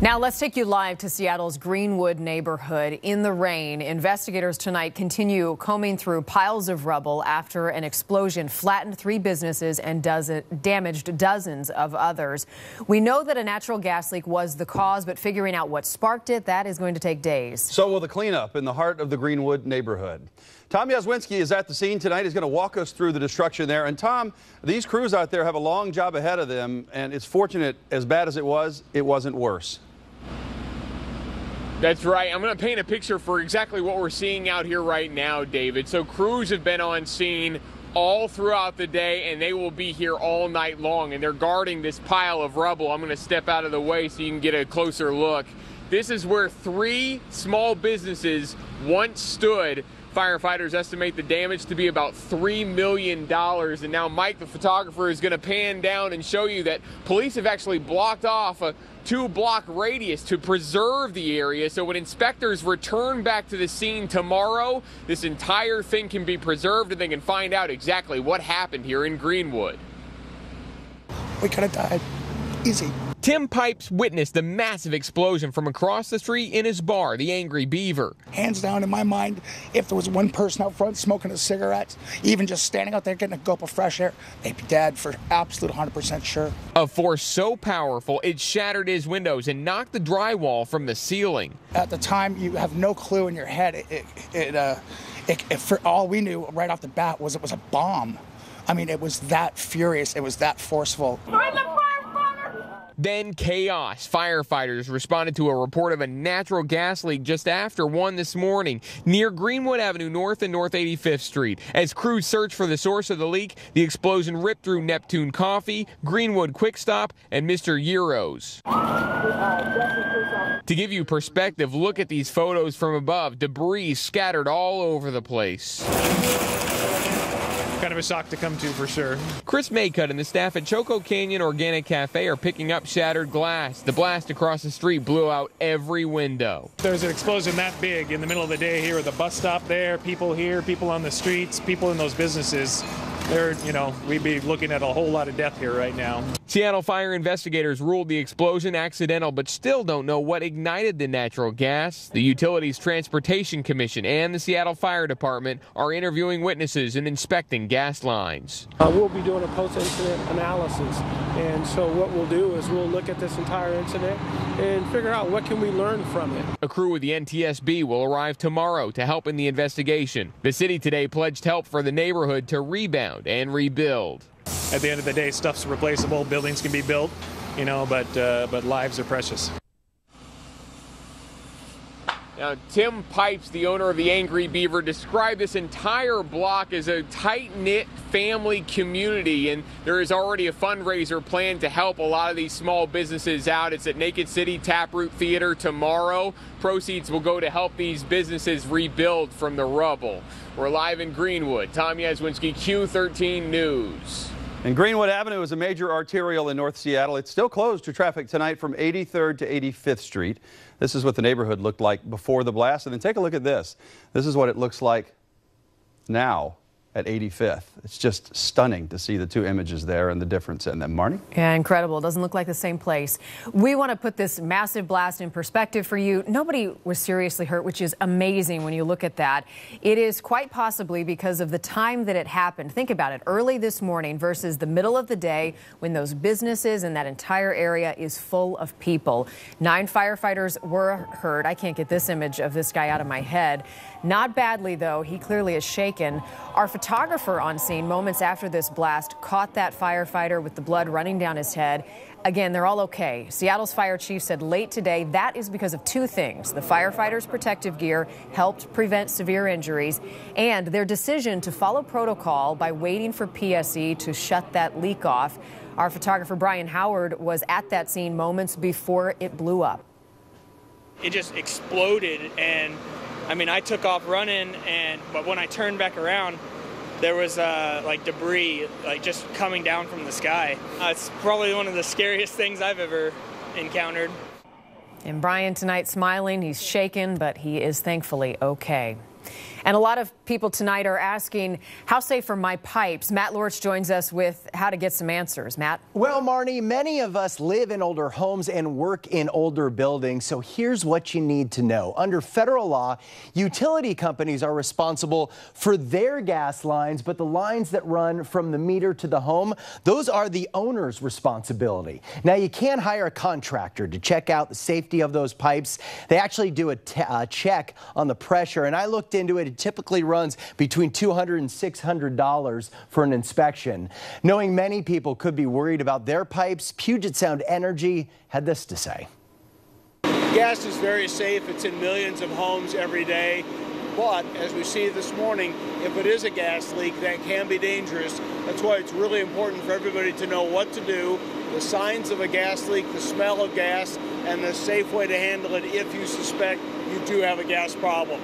Now let's take you live to Seattle's Greenwood neighborhood. In the rain, investigators tonight continue combing through piles of rubble after an explosion flattened three businesses and damaged dozens of others. We know that a natural gas leak was the cause, but figuring out what sparked it, that is going to take days. So will the cleanup in the heart of the Greenwood neighborhood. Tom Yazwinski is at the scene tonight. He's going to walk us through the destruction there. And Tom, these crews out there have a long job ahead of them, and it's fortunate, as bad as it was, it wasn't worse. That's right. I'm going to paint a picture for exactly what we're seeing out here right now, David. So crews have been on scene all throughout the day and they will be here all night long and they're guarding this pile of rubble. I'm going to step out of the way so you can get a closer look. This is where three small businesses once stood Firefighters estimate the damage to be about $3 million. And now Mike, the photographer, is going to pan down and show you that police have actually blocked off a two block radius to preserve the area. So when inspectors return back to the scene tomorrow, this entire thing can be preserved and they can find out exactly what happened here in Greenwood. We could have died. Easy. Tim Pipes witnessed the massive explosion from across the street in his bar, the Angry Beaver. Hands down, in my mind, if there was one person out front smoking a cigarette, even just standing out there getting a gulp of fresh air, they'd be dead for absolute 100% sure. A force so powerful it shattered his windows and knocked the drywall from the ceiling. At the time, you have no clue in your head. It, it, it, uh, it, it for all we knew right off the bat was it was a bomb. I mean, it was that furious. It was that forceful. Then chaos. Firefighters responded to a report of a natural gas leak just after 1 this morning near Greenwood Avenue North and North 85th Street. As crews searched for the source of the leak, the explosion ripped through Neptune Coffee, Greenwood Quick Stop, and Mr. Gyros. To give you perspective, look at these photos from above. Debris scattered all over the place kind of a shock to come to for sure. Chris Maycutt and the staff at Choco Canyon Organic Cafe are picking up shattered glass. The blast across the street blew out every window. There's an explosion that big in the middle of the day here at the bus stop there, people here, people on the streets, people in those businesses there, you know, we'd be looking at a whole lot of death here right now. Seattle fire investigators ruled the explosion accidental, but still don't know what ignited the natural gas. The Utilities Transportation Commission and the Seattle Fire Department are interviewing witnesses and inspecting gas lines. Uh, we'll be doing a post-incident analysis, and so what we'll do is we'll look at this entire incident and figure out what can we learn from it. A crew with the NTSB will arrive tomorrow to help in the investigation. The city today pledged help for the neighborhood to rebound and rebuild. At the end of the day, stuff's replaceable. Buildings can be built, you know, but uh, but lives are precious. Now, Tim Pipes, the owner of the Angry Beaver, described this entire block as a tight knit family community, and there is already a fundraiser planned to help a lot of these small businesses out. It's at Naked City Taproot Theater tomorrow. Proceeds will go to help these businesses rebuild from the rubble. We're live in Greenwood. Tom Yazwinski, Q13 News. And Greenwood Avenue is a major arterial in North Seattle. It's still closed to traffic tonight from 83rd to 85th Street. This is what the neighborhood looked like before the blast. And then take a look at this. This is what it looks like now at 85th. It's just stunning to see the two images there and the difference in them. Marnie? Yeah, incredible. Doesn't look like the same place. We want to put this massive blast in perspective for you. Nobody was seriously hurt, which is amazing when you look at that. It is quite possibly because of the time that it happened. Think about it. Early this morning versus the middle of the day when those businesses and that entire area is full of people. Nine firefighters were hurt. I can't get this image of this guy out of my head. Not badly, though. He clearly is shaken. Our photographer on scene moments after this blast caught that firefighter with the blood running down his head. Again, they're all okay. Seattle's fire chief said late today that is because of two things. The firefighters' protective gear helped prevent severe injuries, and their decision to follow protocol by waiting for PSE to shut that leak off. Our photographer Brian Howard was at that scene moments before it blew up. It just exploded and I mean, I took off running, and but when I turned back around, there was uh, like debris like just coming down from the sky. Uh, it's probably one of the scariest things I've ever encountered. And Brian tonight smiling, he's shaken, but he is thankfully okay. And a lot of people tonight are asking, how safe are my pipes? Matt Lorch joins us with how to get some answers. Matt? Well, Marnie, many of us live in older homes and work in older buildings, so here's what you need to know. Under federal law, utility companies are responsible for their gas lines, but the lines that run from the meter to the home, those are the owner's responsibility. Now, you can hire a contractor to check out the safety of those pipes. They actually do a check on the pressure, and I looked into it. It typically runs between $200 and $600 for an inspection. Knowing many people could be worried about their pipes, Puget Sound Energy had this to say. Gas is very safe. It's in millions of homes every day. But as we see this morning, if it is a gas leak, that can be dangerous. That's why it's really important for everybody to know what to do, the signs of a gas leak, the smell of gas, and the safe way to handle it if you suspect you do have a gas problem.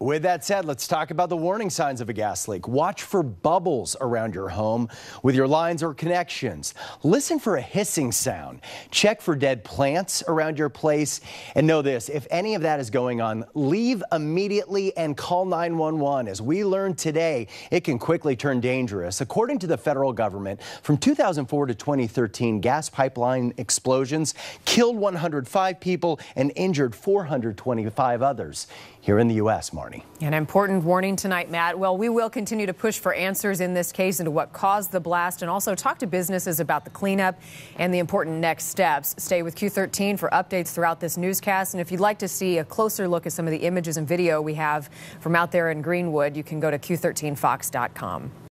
With that said, let's talk about the warning signs of a gas leak. Watch for bubbles around your home with your lines or connections. Listen for a hissing sound. Check for dead plants around your place. And know this if any of that is going on, leave immediately and call 911. As we learned today, it can quickly turn dangerous. According to the federal government, from 2004 to 2013, gas pipeline explosions killed 105 people and injured 425 others here in the U.S., Marnie. An important warning tonight, Matt. Well, we will continue to push for answers in this case into what caused the blast and also talk to businesses about the cleanup and the important next steps. Stay with Q13 for updates throughout this newscast. And if you'd like to see a closer look at some of the images and video we have from out there in Greenwood, you can go to Q13Fox.com.